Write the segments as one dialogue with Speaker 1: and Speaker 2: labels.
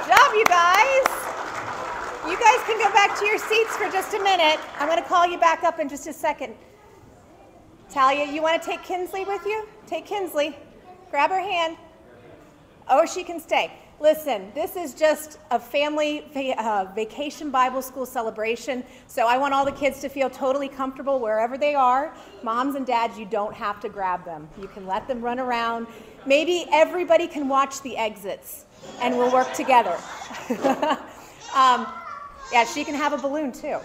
Speaker 1: Good
Speaker 2: job, you guys. You guys can go back to your seats for just a minute. I'm going to call you back up in just a second. Talia, you want to take Kinsley with you? Take Kinsley. Grab her hand. Oh, she can stay. Listen, this is just a family uh, vacation Bible school celebration. So I want all the kids to feel totally comfortable wherever they are. Moms and dads, you don't have to grab them. You can let them run around. Maybe everybody can watch the exits and we'll work together. um, yeah, she can have a balloon too.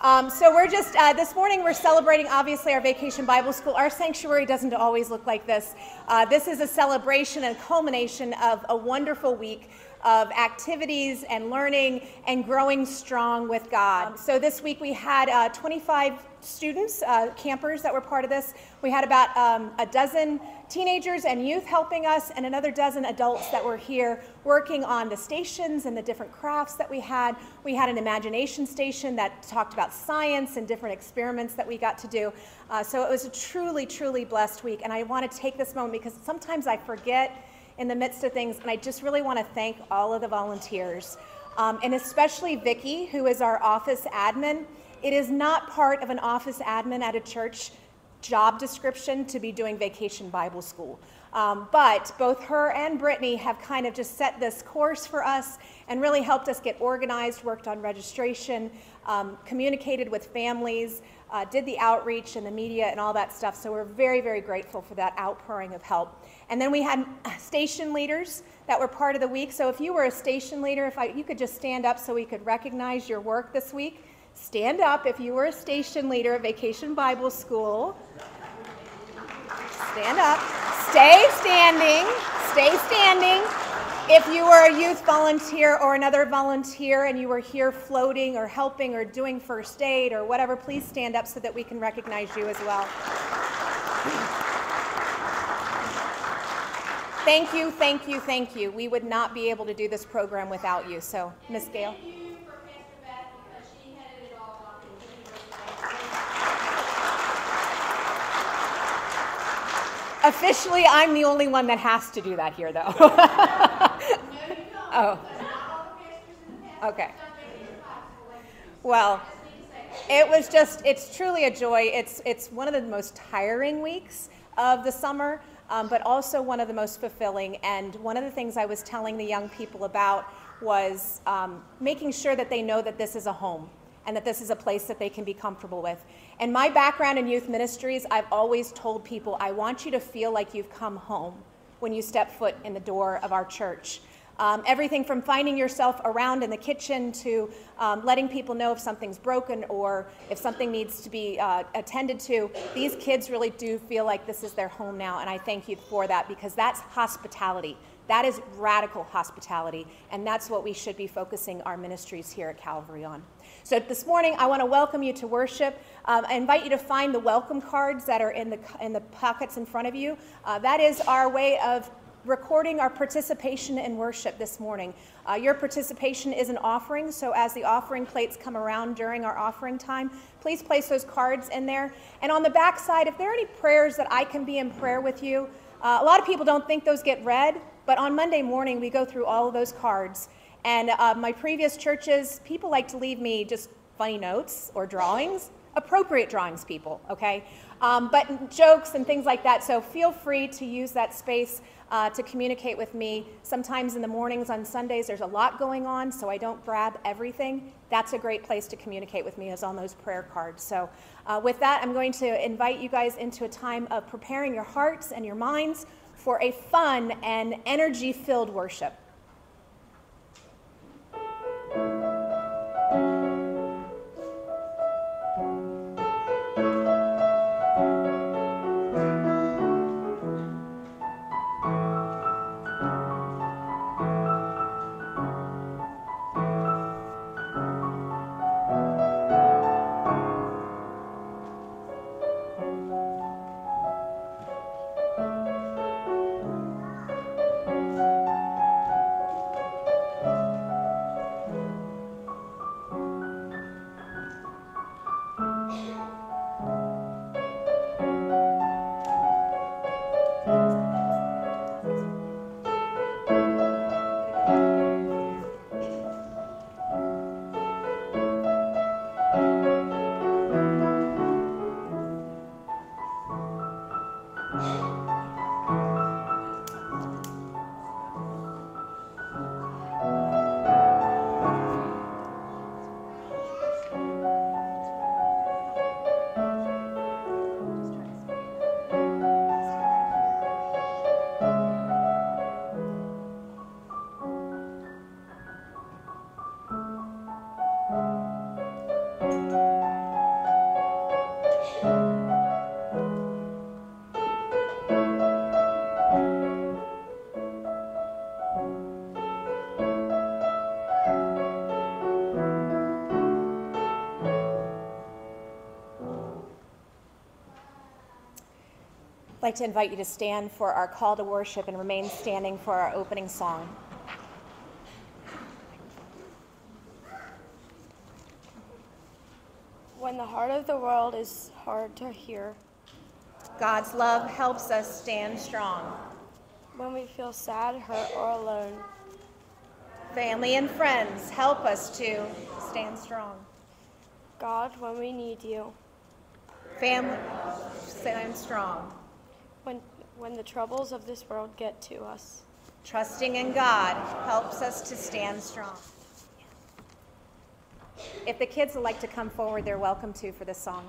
Speaker 2: Um, so we're just, uh, this morning we're celebrating obviously our Vacation Bible School. Our sanctuary doesn't always look like this. Uh, this is a celebration and culmination of a wonderful week of activities and learning and growing strong with God. So this week we had uh, 25 students, uh, campers that were part of this. We had about um, a dozen teenagers and youth helping us, and another dozen adults that were here working on the stations and the different crafts that we had. We had an imagination station that talked about science and different experiments that we got to do. Uh, so it was a truly, truly blessed week. And I want to take this moment because sometimes I forget in the midst of things, and I just really want to thank all of the volunteers, um, and especially Vicki, who is our office admin. It is not part of an office admin at a church job description to be doing vacation Bible school. Um, but both her and Brittany have kind of just set this course for us and really helped us get organized, worked on registration, um, communicated with families, uh, did the outreach and the media and all that stuff. So we're very, very grateful for that outpouring of help. And then we had station leaders that were part of the week. So if you were a station leader, if I, you could just stand up so we could recognize your work this week. Stand up if you were a station leader at Vacation Bible School. Stand up. Stay standing. Stay standing. If you were a youth volunteer or another volunteer and you were here floating or helping or doing first aid or whatever, please stand up so that we can recognize you as well. Thank you, thank you, thank you. We would not be able to do this program without you. So, Miss Gail.
Speaker 3: Thank you for Pastor Beth because she headed it all up and she was
Speaker 2: Officially, I'm the only one that has to do that here, though.
Speaker 3: No, you don't.
Speaker 2: oh,
Speaker 3: But not all the pastors in the past
Speaker 2: okay.
Speaker 3: have done everything possible. Like,
Speaker 2: Well,
Speaker 3: just need to say that.
Speaker 2: It was just, it's truly a joy. It's, it's one of the most tiring weeks of the summer, um, but also one of the most fulfilling. And one of the things I was telling the young people about was um, making sure that they know that this is a home and that this is a place that they can be comfortable with. And my background in youth ministries, I've always told people, I want you to feel like you've come home when you step foot in the door of our church. Um, everything from finding yourself around in the kitchen to um, letting people know if something's broken or if something needs to be uh, attended to. These kids really do feel like this is their home now, and I thank you for that because that's hospitality. That is radical hospitality, and that's what we should be focusing our ministries here at Calvary on. So this morning, I want to welcome you to worship. Um, I invite you to find the welcome cards that are in the in the pockets in front of you. Uh, that is our way of recording our participation in worship this morning. Uh, your participation is an offering, so as the offering plates come around during our offering time, please place those cards in there. And on the back side, if there are any prayers that I can be in prayer with you, Uh, a lot of people don't think those get read, but on Monday morning, we go through all of those cards. And uh, my previous churches, people like to leave me just funny notes or drawings, appropriate drawings, people, okay? Um, but jokes and things like that. So feel free to use that space uh, to communicate with me. Sometimes in the mornings on Sundays, there's a lot going on, so I don't grab everything. That's a great place to communicate with me, is on those prayer cards. So, uh, with that, I'm going to invite you guys into a time of preparing your hearts and your minds for a fun and energy filled worship. I'd like to invite you to stand for our call to worship and remain standing for our opening song.
Speaker 3: When the heart of the world is hard to hear,
Speaker 2: God's love helps us stand strong.
Speaker 3: when we feel sad, hurt, or alone,
Speaker 2: Family and friends help us to stand strong.
Speaker 3: God, when we need you,
Speaker 2: Family, stand strong.
Speaker 3: When, the troubles of this world get to us,
Speaker 2: Trusting in God helps us to stand strong. If the kids would like to come forward, they're welcome to for this song.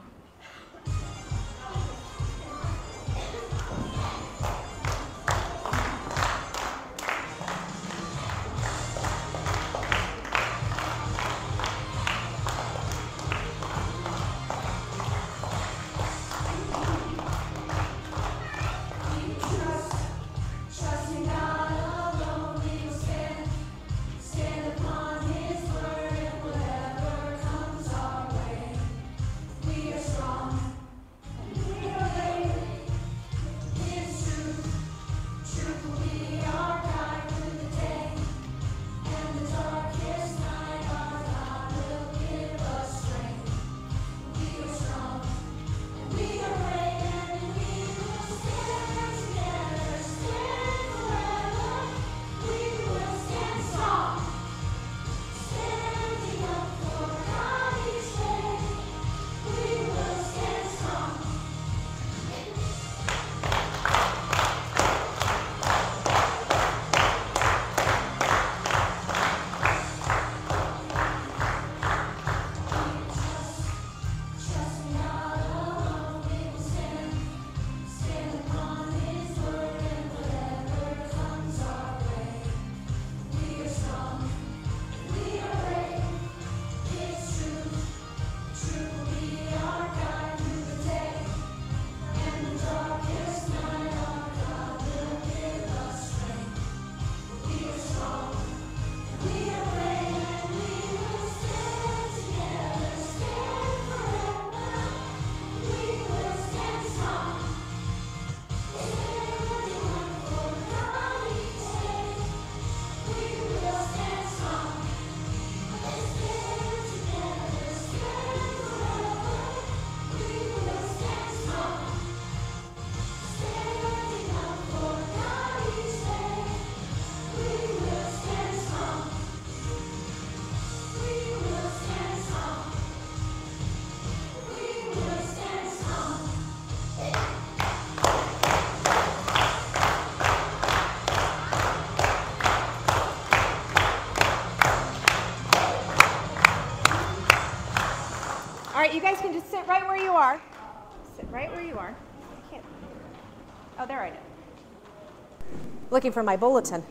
Speaker 2: Looking for my bulletin.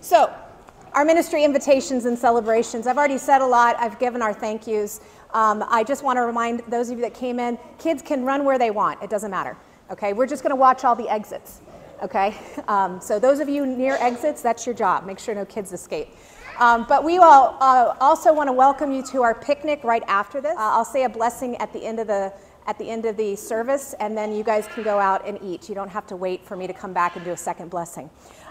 Speaker 2: So, our ministry invitations and celebrations. I've already said a lot. I've given our thank yous. Um, I just want to remind those of you that came in kids can run where they want, it doesn't matter. Okay, we're just going to watch all the exits. Okay, um, so those of you near exits, that's your job. Make sure no kids escape. Um, but we all uh, also want to welcome you to our picnic right after this. Uh, I'll say a blessing at the end of the at the end of the service, and then you guys can go out and eat. You don't have to wait for me to come back and do a second blessing.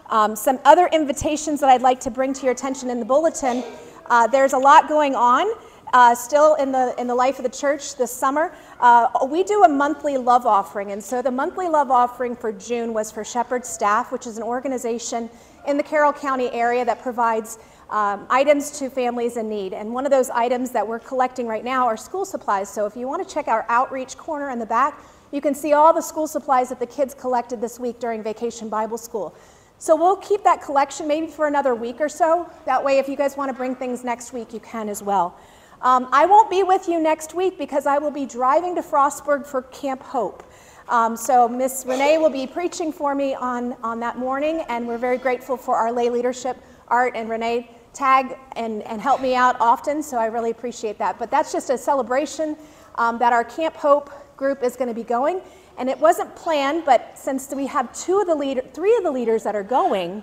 Speaker 2: Um, some other invitations that I'd like to bring to your attention in the bulletin. Uh, there's a lot going on uh, still in the in the life of the church this summer. Uh, we do a monthly love offering, and so the monthly love offering for June was for Shepherd Staff, which is an organization in the Carroll County area that provides um, items to families in need. And one of those items that we're collecting right now are school supplies. So if you want to check our outreach corner in the back, you can see all the school supplies that the kids collected this week during Vacation Bible School. So we'll keep that collection maybe for another week or so. That way, if you guys want to bring things next week, you can as well. Um, I won't be with you next week because I will be driving to Frostburg for Camp Hope. Um, so Miss Renee will be preaching for me on, on that morning, and we're very grateful for our lay leadership, Art and Renee tag and, and help me out often, so I really appreciate that. But that's just a celebration um, that our Camp Hope group is going to be going. And it wasn't planned, but since we have two of the leader, three of the leaders that are going,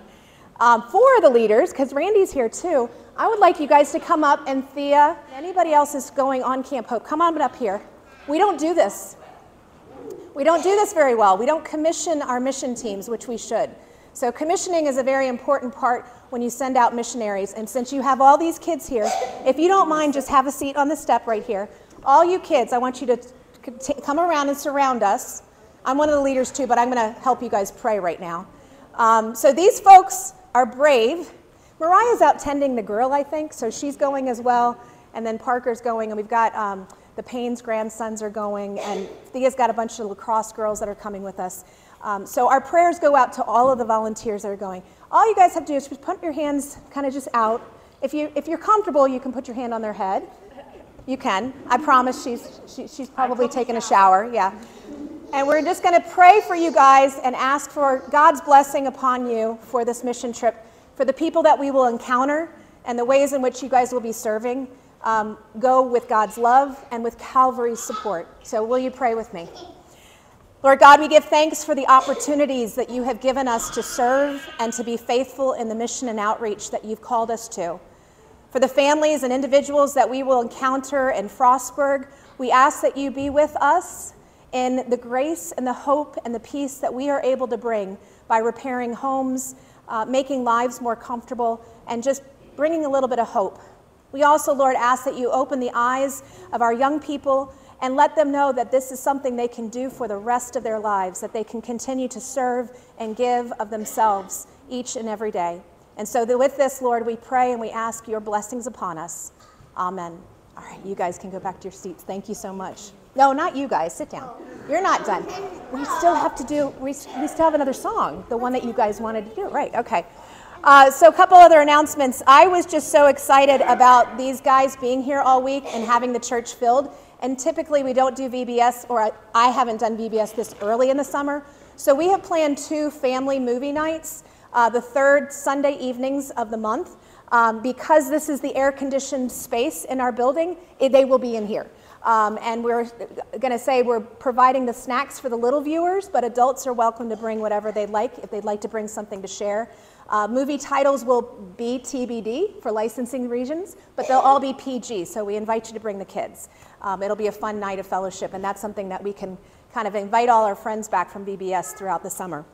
Speaker 2: um, four of the leaders, because Randy's here too, I would like you guys to come up and Thea, anybody else is going on Camp Hope, come on up here. We don't do this. We don't do this very well. We don't commission our mission teams, which we should. So commissioning is a very important part when you send out missionaries. And since you have all these kids here, if you don't mind, just have a seat on the step right here. All you kids, I want you to come around and surround us. I'm one of the leaders too, but I'm going to help you guys pray right now. Um, so these folks are brave. Mariah's out tending the grill, I think, so she's going as well. And then Parker's going, and we've got um, the Payne's grandsons are going, and Thea's got a bunch of lacrosse girls that are coming with us. Um, so our prayers go out to all of the volunteers that are going. All you guys have to do is just put your hands kind of just out. If, you, if you're comfortable, you can put your hand on their head. You can. I promise she's, she, she's probably taken a shower. Yeah. And we're just going to pray for you guys and ask for God's blessing upon you for this mission trip, for the people that we will encounter and the ways in which you guys will be serving. Um, go with God's love and with Calvary's support. So, will you pray with me? Lord God, we give thanks for the opportunities that you have given us to serve and to be faithful in the mission and outreach that you've called us to. For the families and individuals that we will encounter in Frostburg, we ask that you be with us in the grace and the hope and the peace that we are able to bring by repairing homes, uh, making lives more comfortable, and just bringing a little bit of hope. We also, Lord, ask that you open the eyes of our young people and let them know that this is something they can do for the rest of their lives, that they can continue to serve and give of themselves each and every day. And so, with this, Lord, we pray and we ask your blessings upon us. Amen. All right, you guys can go back to your seats. Thank you so much. No, not you guys. Sit down. You're not done. We still have to do, we, we still have another song, the one that you guys wanted to do. Right, okay. Uh, so, a couple other announcements. I was just so excited about these guys being here all week and having the church filled. And typically, we don't do VBS, or I, I haven't done VBS this early in the summer. So, we have planned two family movie nights, uh, the third Sunday evenings of the month. Um, because this is the air conditioned space in our building, it, they will be in here. Um, and we're going to say we're providing the snacks for the little viewers, but adults are welcome to bring whatever they'd like if they'd like to bring something to share. Uh, movie titles will be TBD for licensing reasons, but they'll all be PG, so we invite you to bring the kids. Um, it'll be a fun night of fellowship, and that's something that we can kind of invite all our friends back from VBS throughout the summer.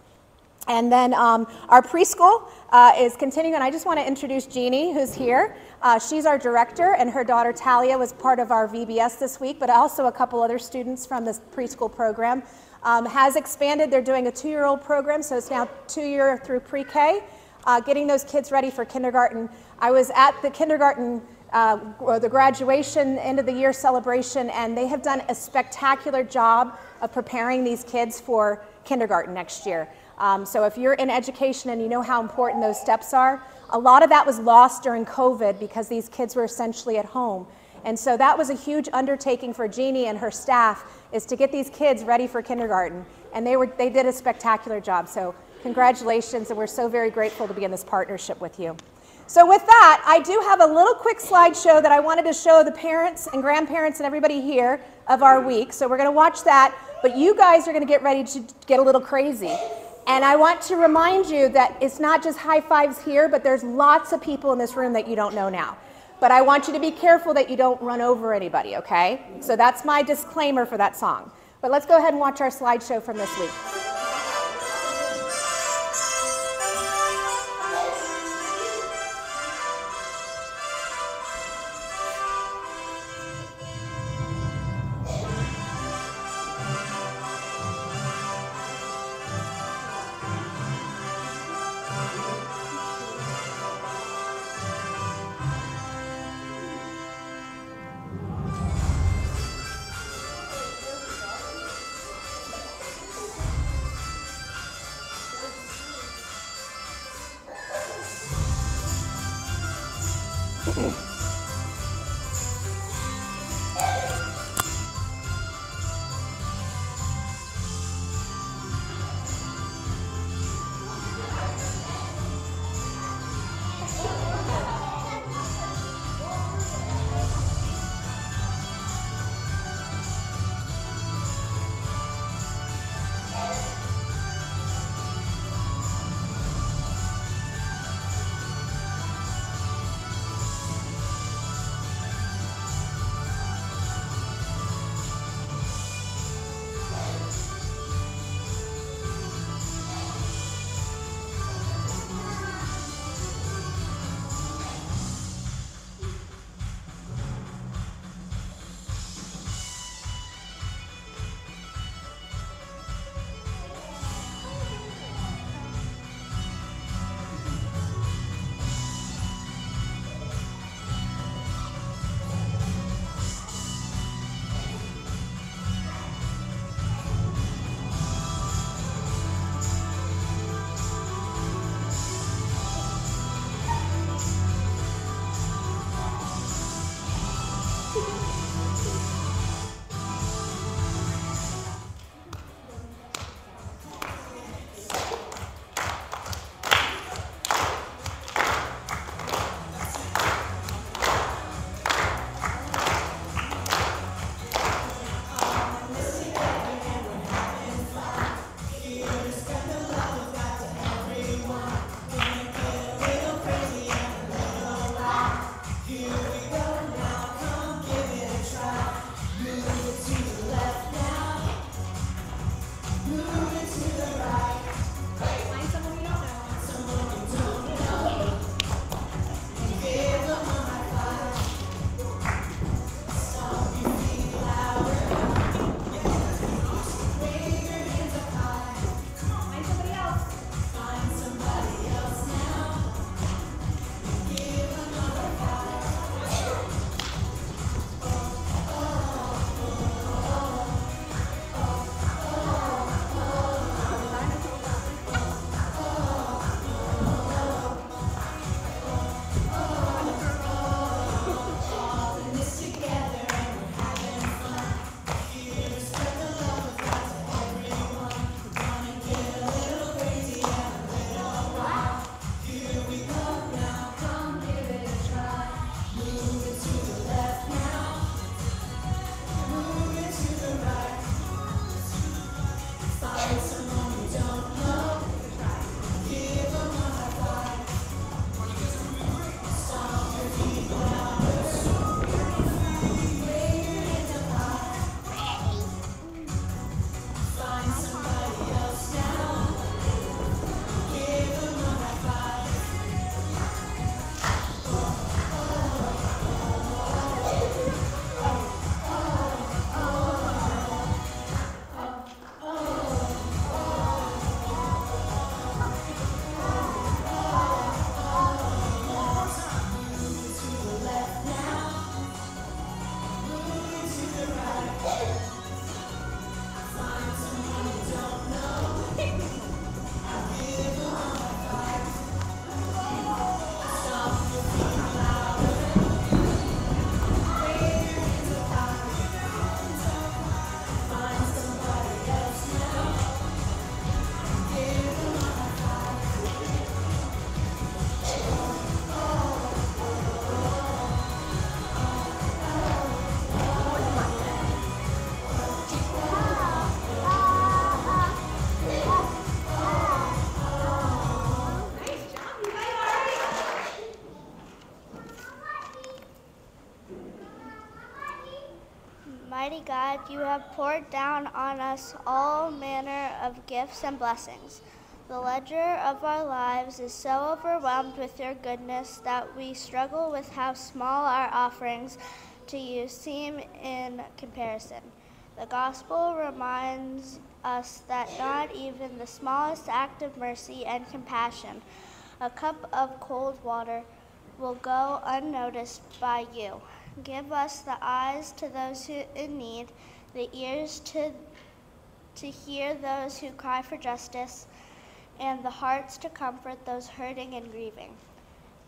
Speaker 2: And then um, our preschool uh, is continuing, and I just want to introduce Jeannie, who's here. Uh, she's our director, and her daughter Talia was part of our VBS this week, but also a couple other students from this preschool program. Um, has expanded. They're doing a two year old program, so it's now two year through pre K, uh, getting those kids ready for kindergarten. I was at the kindergarten uh, or the graduation end of the year celebration, and they have done a spectacular job of preparing these kids for kindergarten next year. Um, so if you're in education and you know how important those steps are, a lot of that was lost during COVID because these kids were essentially at home. And so that was a huge undertaking for Jeannie and her staff is to get these kids ready for kindergarten. And they, were, they did a spectacular job. So congratulations, and we're so very grateful to be in this partnership with you. So with that, I do have a little quick slideshow that I wanted to show the parents and grandparents and everybody here of our week. So we're going to watch that, but you guys are going to get ready to get a little crazy. And I want to remind you that it's not just high fives here, but there's lots of people in this room that you don't know now. But I want you to be careful that you don't run over anybody, okay? So that's my disclaimer for that song. But let's go ahead and watch our slideshow from this week.
Speaker 4: God, you have poured down on us all manner of gifts and blessings. The ledger of our lives is so overwhelmed with your goodness that we struggle with how small our offerings to you seem in comparison. The gospel reminds us that not even the smallest act of mercy and compassion, a cup of cold water, will go unnoticed by you. Give us the eyes to those who in need, the ears to, to hear those who cry for justice, and the hearts to comfort those hurting and grieving.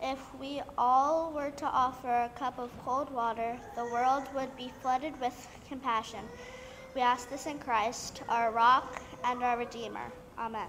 Speaker 4: If we all were to offer a cup of cold water, the world would be flooded with compassion. We ask this in Christ, our rock and our Redeemer. Amen.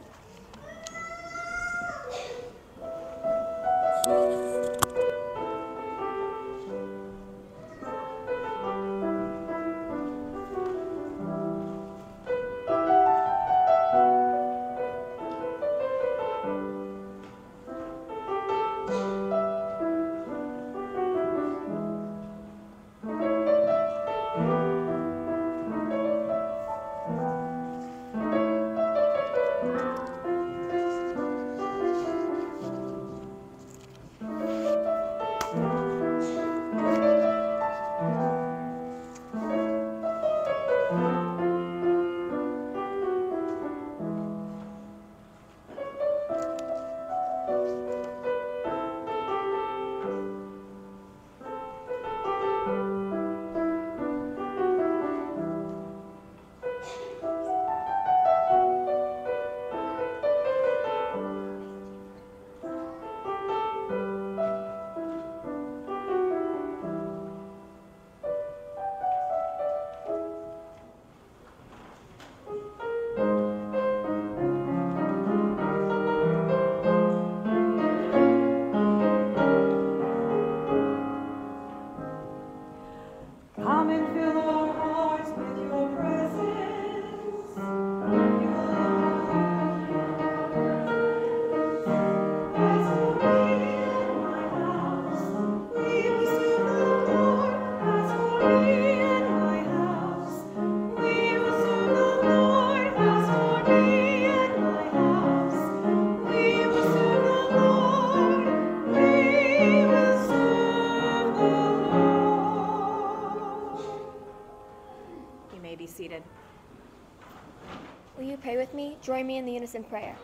Speaker 5: Join me in the unison prayer.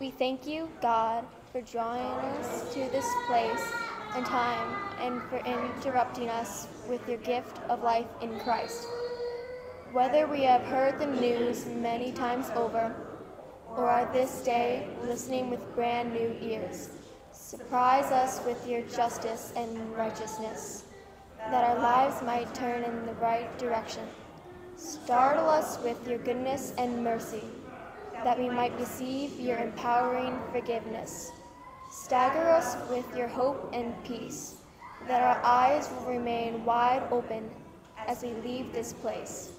Speaker 5: We thank you, God, for drawing us to this place and time and for interrupting us with your gift of life in Christ. Whether we have heard the news many times over or are this day listening with brand new ears, surprise us with your justice and righteousness that our lives might turn in the right direction. Startle us with your goodness and mercy, that we might receive your empowering forgiveness. Stagger us with your hope and peace, that our eyes will remain wide open as we leave this place,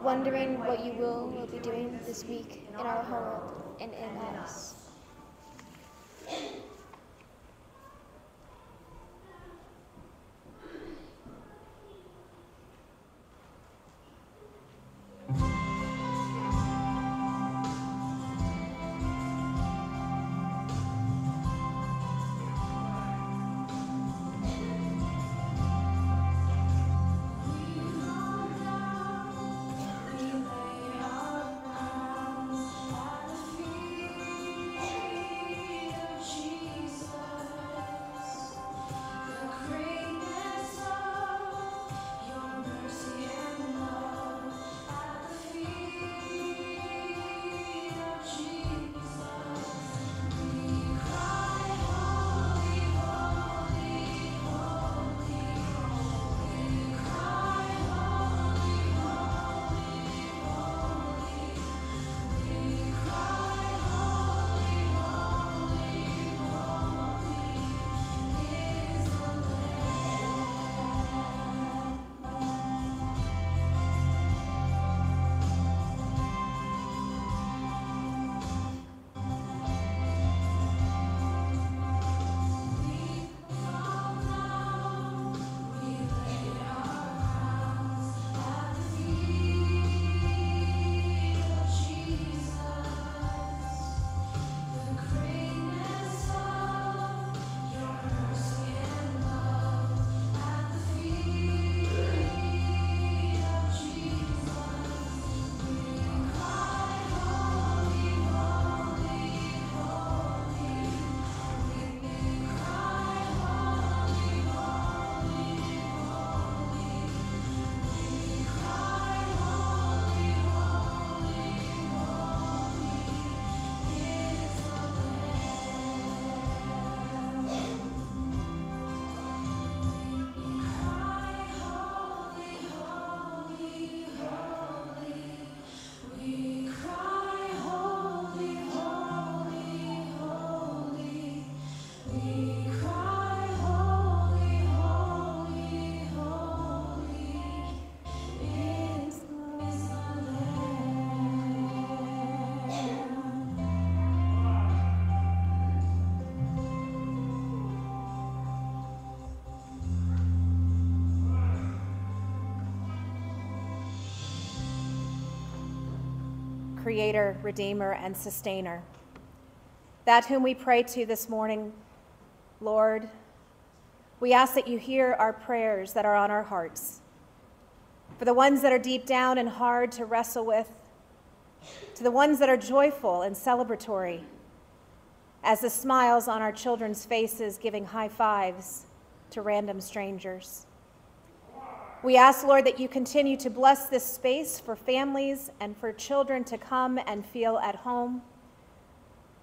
Speaker 5: wondering what you will, will be doing this week in our world and in us.
Speaker 2: Creator, redeemer, and sustainer. That whom we pray to this morning, Lord, we ask that you hear our prayers that are on our hearts. For the ones that are deep down and hard to wrestle with, to the ones that are joyful and celebratory, as the smiles on our children's faces giving high fives to random strangers. We ask, Lord, that you continue to bless this space for families and for children to come and feel at home,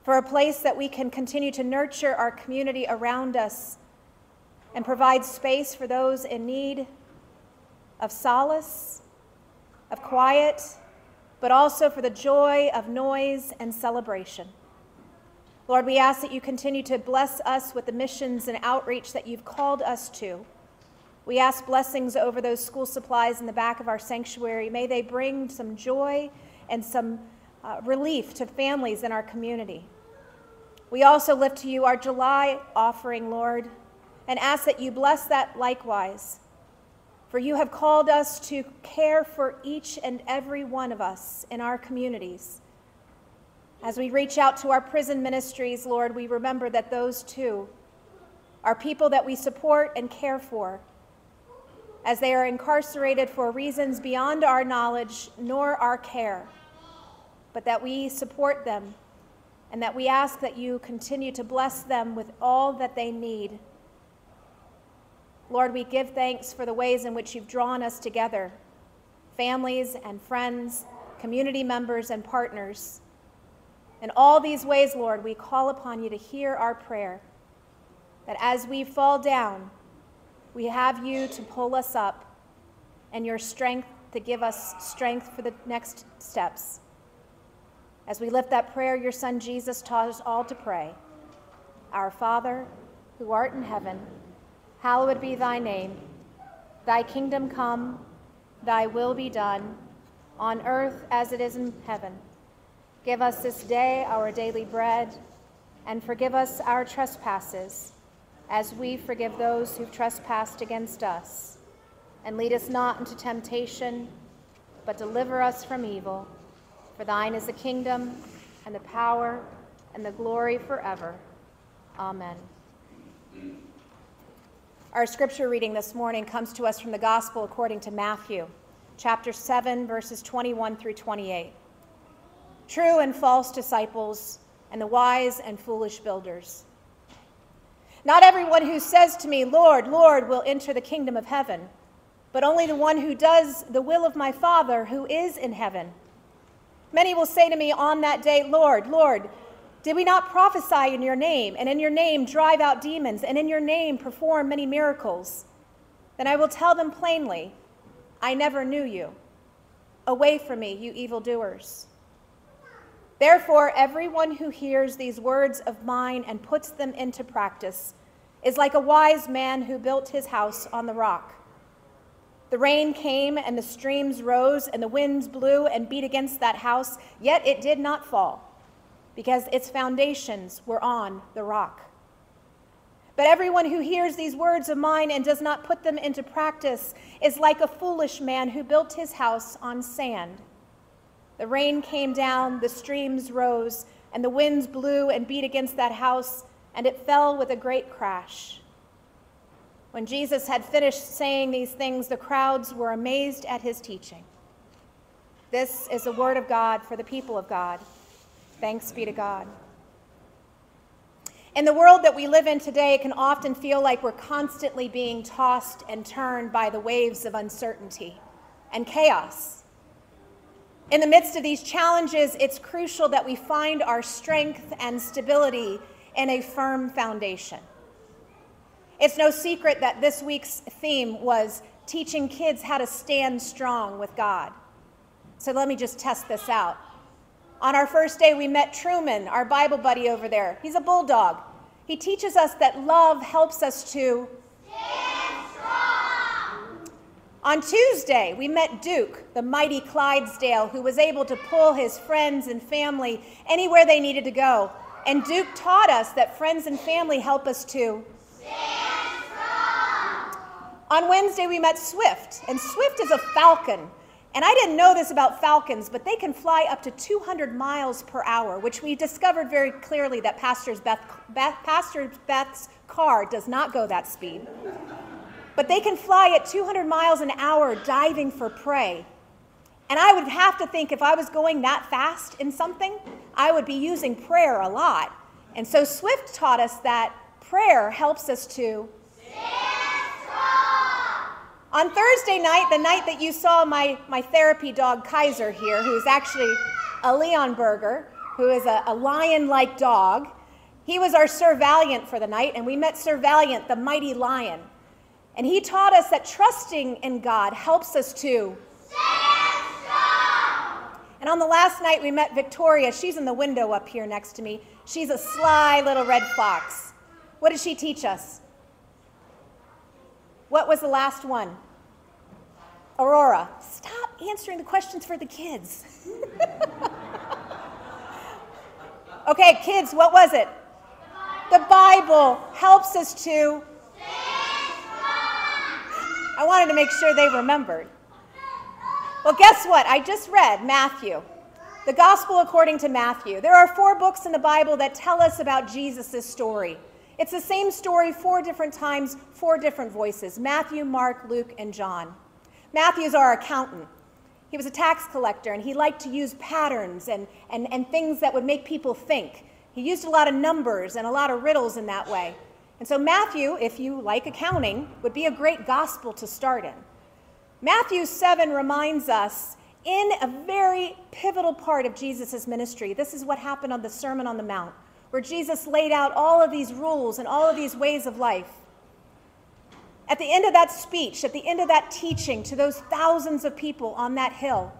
Speaker 2: for a place that we can continue to nurture our community around us and provide space for those in need of solace, of quiet, but also for the joy of noise and celebration. Lord, we ask that you continue to bless us with the missions and outreach that you've called us to. We ask blessings over those school supplies in the back of our sanctuary. May they bring some joy and some uh, relief to families in our community. We also lift to you our July offering, Lord, and ask that you bless that likewise. For you have called us to care for each and every one of us in our communities. As we reach out to our prison ministries, Lord, we remember that those too are people that we support and care for as they are incarcerated for reasons beyond our knowledge nor our care, but that we support them and that we ask that you continue to bless them with all that they need. Lord, we give thanks for the ways in which you've drawn us together, families and friends, community members and partners. In all these ways, Lord, we call upon you to hear our prayer, that as we fall down, we have you to pull us up and your strength to give us strength for the next steps. As we lift that prayer, your Son Jesus taught us all to pray Our Father, who art in heaven, hallowed be thy name. Thy kingdom come, thy will be done, on earth as it is in heaven. Give us this day our daily bread, and forgive us our trespasses, as we forgive those who've trespassed against us. And lead us not into temptation, but deliver us from evil. For thine is the kingdom, and the power, and the glory forever. Amen. Our scripture reading this morning comes to us from the Gospel according to Matthew, chapter 7, verses 21 through 28. True and false disciples, and the wise and foolish builders. Not everyone who says to me, Lord, Lord, will enter the kingdom of heaven, but only the one who does the will of my Father who is in heaven. Many will say to me on that day, Lord, Lord, did we not prophesy in your name, and in your name drive out demons, and in your name perform many miracles? Then I will tell them plainly, I never knew you. Away from me, you evildoers. Therefore, everyone who hears these words of mine and puts them into practice is like a wise man who built his house on the rock. The rain came, and the streams rose, and the winds blew and beat against that house, yet it did not fall because its foundations were on the rock. But everyone who hears these words of mine and does not put them into practice is like a foolish man who built his house on sand. The rain came down, the streams rose, and the winds blew and beat against that house, and it fell with a great crash. When Jesus had finished saying these things, the crowds were amazed at his teaching. This is the word of God for the people of God. Thanks be to God. In the world that we live in today, it can often feel like we're constantly being tossed and turned by the waves of uncertainty and chaos. In the midst of these challenges, it's crucial that we find our strength and stability in a firm foundation. It's no secret that this week's theme was teaching kids how to stand strong with God. So let me just test this out. On our first day, we met Truman, our Bible buddy over there. He's a bulldog. He teaches us that love helps us to strong. On Tuesday, we met Duke, the mighty Clydesdale, who was able to pull his friends and family anywhere they needed to go. And Duke taught us that friends and family help us to stand strong. On Wednesday, we met Swift, and Swift is a falcon. And I didn't know this about falcons, but they can fly up to 200 miles per hour, which we discovered very clearly that Beth, Beth, Pastor Beth's car does not go that speed. But they can fly at 200 miles an hour diving for prey. And I would have to think if I was going that fast in something, I would be using prayer a lot. And so Swift taught us that prayer helps us to on Thursday night, the night that you saw my, my therapy dog Kaiser here, who's actually a Leonberger, who is a, a lion like dog, he was our Sir Valiant for the night, and we met Sir Valiant, the mighty lion. And he taught us that trusting in God helps us to. stand strong. And on the last night, we met Victoria. She's in the window up here next to me. She's a sly little red fox. What did she teach us? What was the last one? Aurora. Stop answering the questions for the kids. okay, kids, what was it? The Bible helps us to. I wanted to make sure they remembered. Well, guess what? I just read Matthew, the Gospel according to Matthew. There are four books in the Bible that tell us about Jesus' story. It's the same story four different times, four different voices Matthew, Mark, Luke, and John. Matthew's our accountant. He was a tax collector and he liked to use patterns and, and, and things that would make people think. He used a lot of numbers and a lot of riddles in that way. And so, Matthew, if you like accounting, would be a great gospel to start in. Matthew 7 reminds us in a very pivotal part of Jesus' ministry. This is what happened on the Sermon on the Mount, where Jesus laid out all of these rules and all of these ways of life. At the end of that speech, at the end of that teaching to those thousands of people on that hill,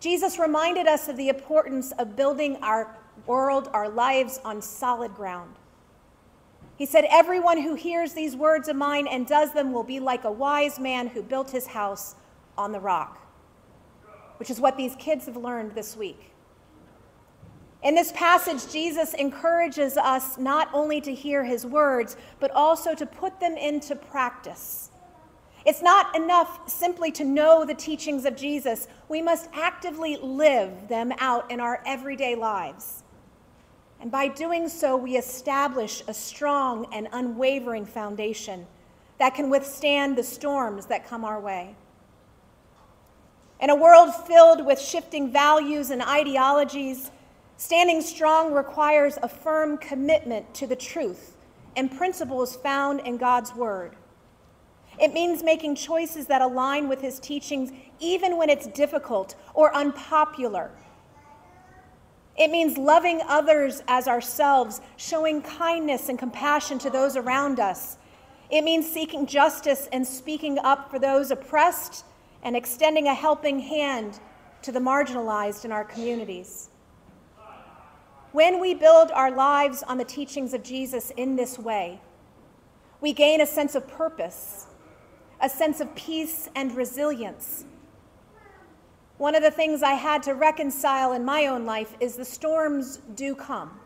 Speaker 2: Jesus reminded us of the importance of building our world, our lives on solid ground. He said, Everyone who hears these words of mine and does them will be like a wise man who built his house on the rock, which is what these kids have learned this week. In this passage, Jesus encourages us not only to hear his words, but also to put them into practice. It's not enough simply to know the teachings of Jesus, we must actively live them out in our everyday lives. And by doing so, we establish a strong and unwavering foundation that can withstand the storms that come our way. In a world filled with shifting values and ideologies, standing strong requires a firm commitment to the truth and principles found in God's Word. It means making choices that align with His teachings even when it's difficult or unpopular it means loving others as ourselves, showing kindness and compassion to those around us. It means seeking justice and speaking up for those oppressed and extending a helping hand to the marginalized in our communities. When we build our lives on the teachings of Jesus in this way, we gain a sense of purpose, a sense of peace and resilience one of the things I had to reconcile in my own life is the storms do come.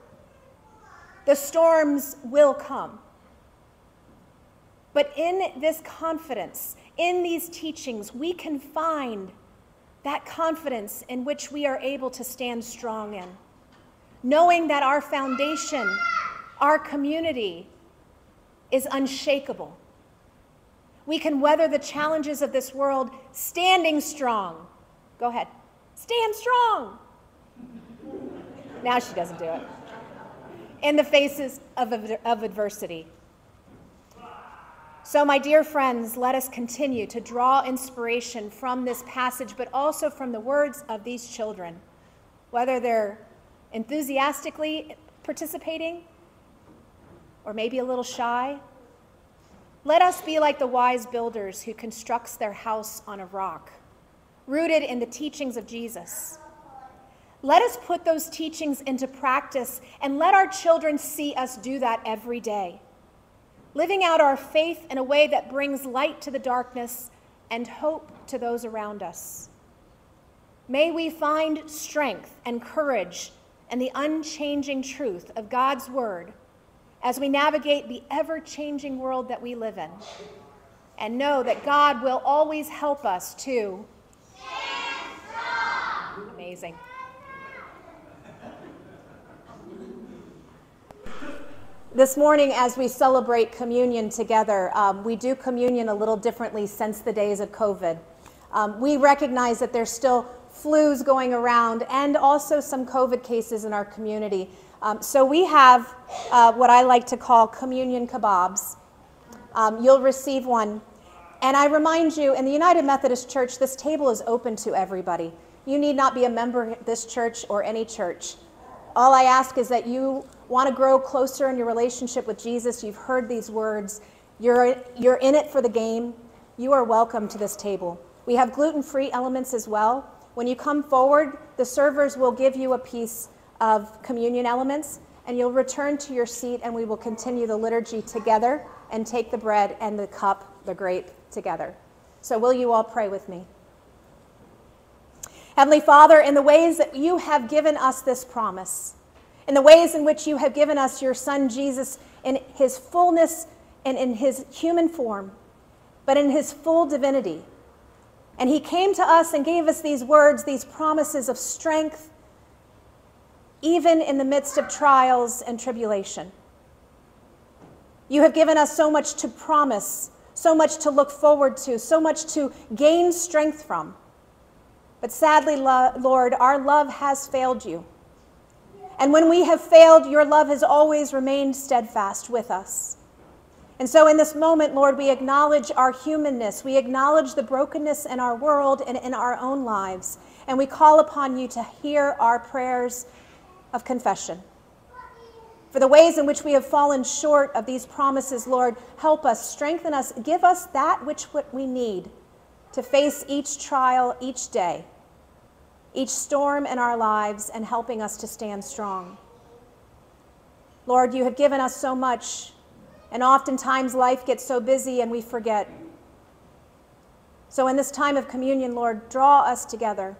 Speaker 2: The storms will come. But in this confidence, in these teachings, we can find that confidence in which we are able to stand strong in. Knowing that our foundation, our community, is unshakable. We can weather the challenges of this world standing strong Go ahead. Stand strong. Now she doesn't do it. In the faces of, of adversity. So, my dear friends, let us continue to draw inspiration from this passage, but also from the words of these children, whether they're enthusiastically participating or maybe a little shy. Let us be like the wise builders who constructs their house on a rock rooted in the teachings of Jesus. Let us put those teachings into practice and let our children see us do that every day, living out our faith in a way that brings light to the darkness and hope to those around us. May we find strength and courage and the unchanging truth of God's Word as we navigate the ever changing world that we live in. And know that God will always help us to amazing. This morning, as we celebrate communion together, um, we do communion a little differently since the days of COVID. Um, we recognize that there's still flus going around and also some COVID cases in our community. Um, so we have uh, what I like to call communion kebabs. Um, you'll receive one. And I remind you, in the United Methodist Church, this table is open to everybody. You need not be a member of this church or any church. All I ask is that you want to grow closer in your relationship with Jesus. You've heard these words. You're, you're in it for the game. You are welcome to this table. We have gluten free elements as well. When you come forward, the servers will give you a piece of communion elements, and you'll return to your seat, and we will continue the liturgy together and take the bread and the cup, the grape, together. So, will you all pray with me? Heavenly Father, in the ways that you have given us this promise, in the ways in which you have given us your Son Jesus in his fullness and in his human form, but in his full divinity. And he came to us and gave us these words, these promises of strength, even in the midst of trials and tribulation. You have given us so much to promise, so much to look forward to, so much to gain strength from. But sadly, Lord, our love has failed you. And when we have failed, your love has always remained steadfast with us. And so, in this moment, Lord, we acknowledge our humanness. We acknowledge the brokenness in our world and in our own lives. And we call upon you to hear our prayers of confession. For the ways in which we have fallen short of these promises, Lord, help us, strengthen us, give us that which we need to face each trial each day, each storm in our lives, and helping us to stand strong. Lord, you have given us so much, and oftentimes life gets so busy and we forget. So, in this time of communion, Lord, draw us together.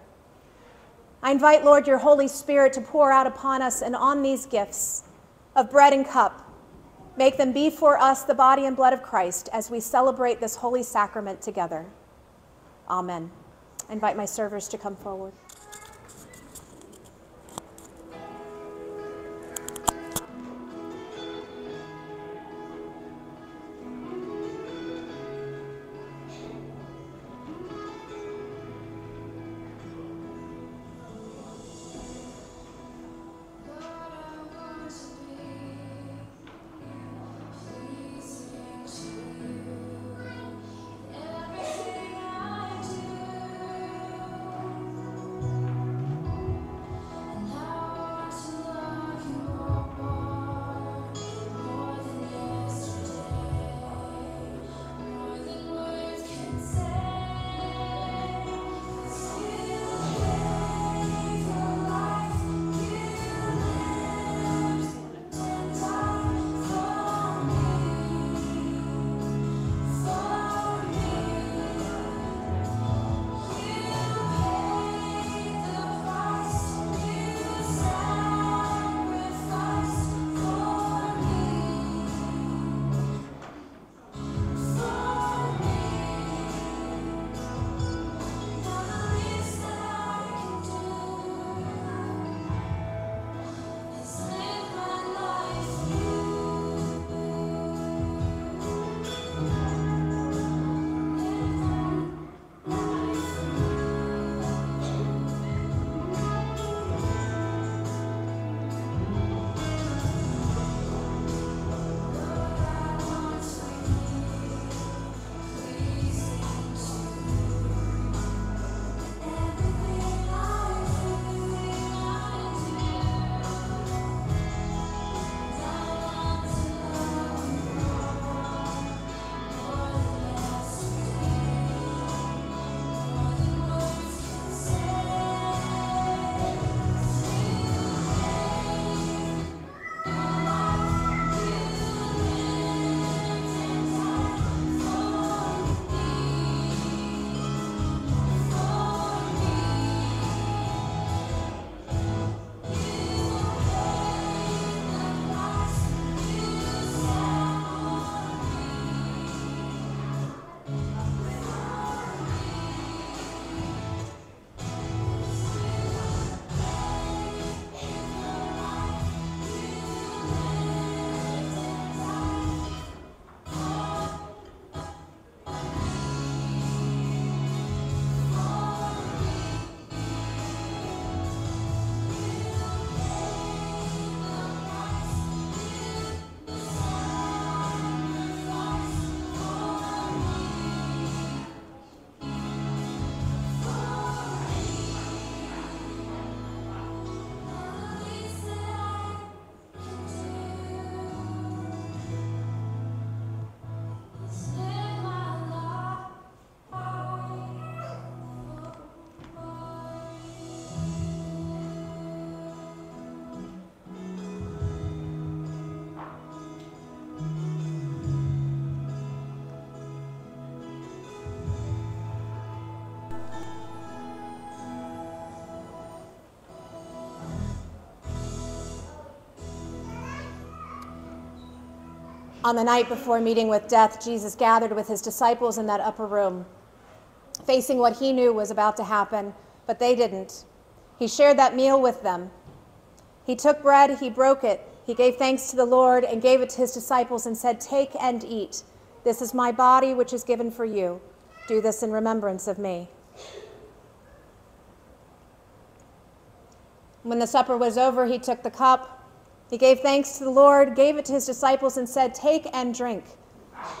Speaker 2: I invite, Lord, your Holy Spirit to pour out upon us and on these gifts of bread and cup. Make them be for us the body and blood of Christ as we celebrate this holy sacrament together. Amen. I invite my servers to come forward. On the night before meeting with death, Jesus gathered with his disciples in that upper room, facing what he knew was about to happen, but they didn't. He shared that meal with them. He took bread, he broke it, he gave thanks to the Lord, and gave it to his disciples and said, Take and eat. This is my body, which is given for you. Do this in remembrance of me. When the supper was over, he took the cup. He gave thanks to the Lord, gave it to his disciples, and said, Take and drink.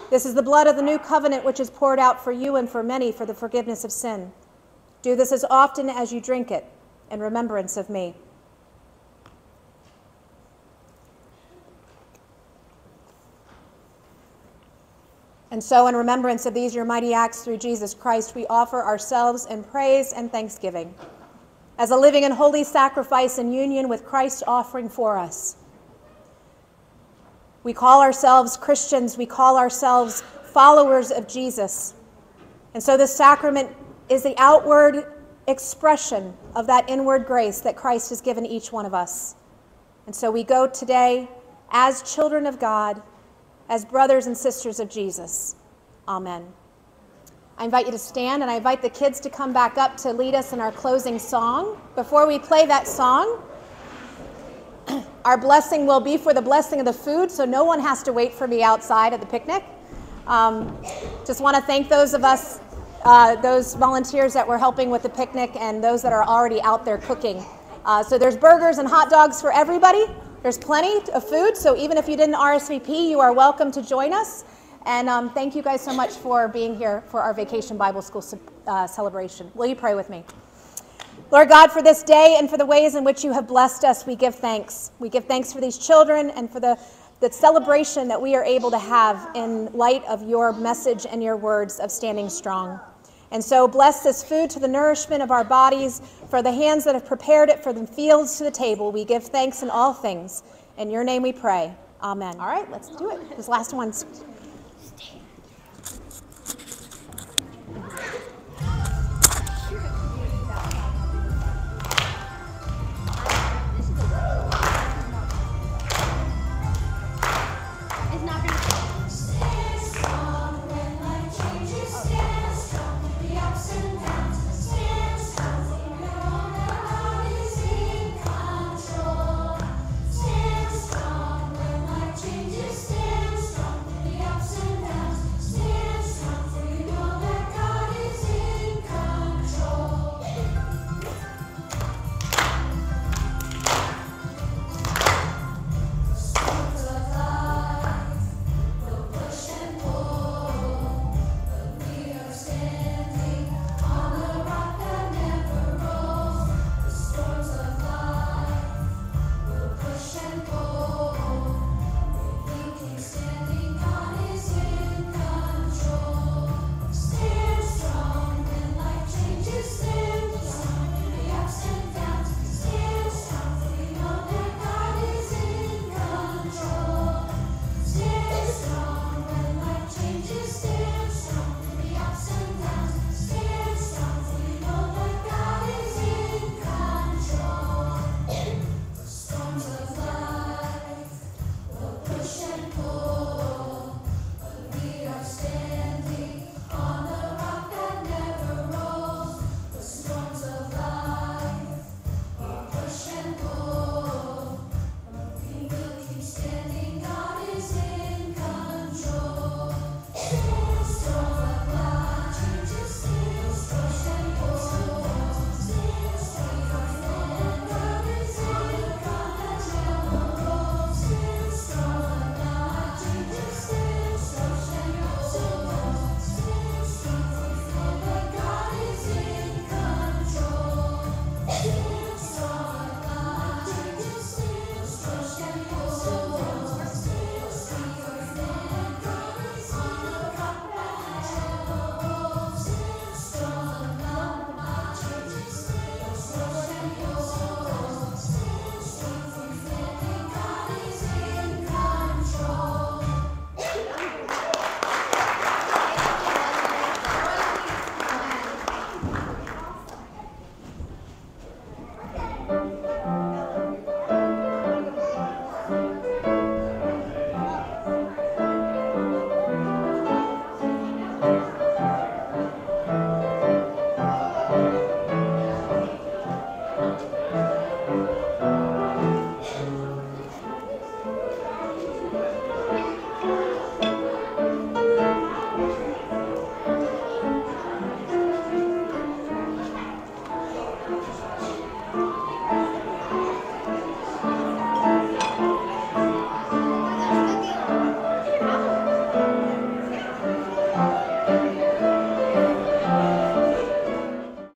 Speaker 2: This is the blood of the new covenant, which is poured out for you and for many for the forgiveness of sin. Do this as often as you drink it in remembrance of me. And so, in remembrance of these your mighty acts through Jesus Christ, we offer ourselves in praise and thanksgiving as a living and holy sacrifice in union with Christ's offering for us. We call ourselves Christians, we call ourselves followers of Jesus. And so, this sacrament is the outward expression of that inward grace that Christ has given each one of us. And so, we go today as children of God as brothers and sisters of Jesus. Amen. I invite you to stand and I invite the kids to come back up to lead us in our closing song. Before we play that song, our blessing will be for the blessing of the food, so no one has to wait for me outside at the picnic. Um, just want to thank those of us, uh, those volunteers that were helping with the picnic, and those that are already out there cooking. Uh, so there's burgers and hot dogs for everybody. There's plenty of food, so even if you didn't RSVP, you are welcome to join us. And um, thank you guys so much for being here for our Vacation Bible School uh, celebration. Will you pray with me? Lord God, for this day and for the ways in which you have blessed us, we give thanks. We give thanks for these children and for the, the celebration that we are able to have in light of your message and your words of standing strong. And so bless this food to the nourishment of our bodies, for the hands that have prepared it, for the fields to the table. We give thanks in all things. In your name we pray. Amen. All right, let's do it. This last one's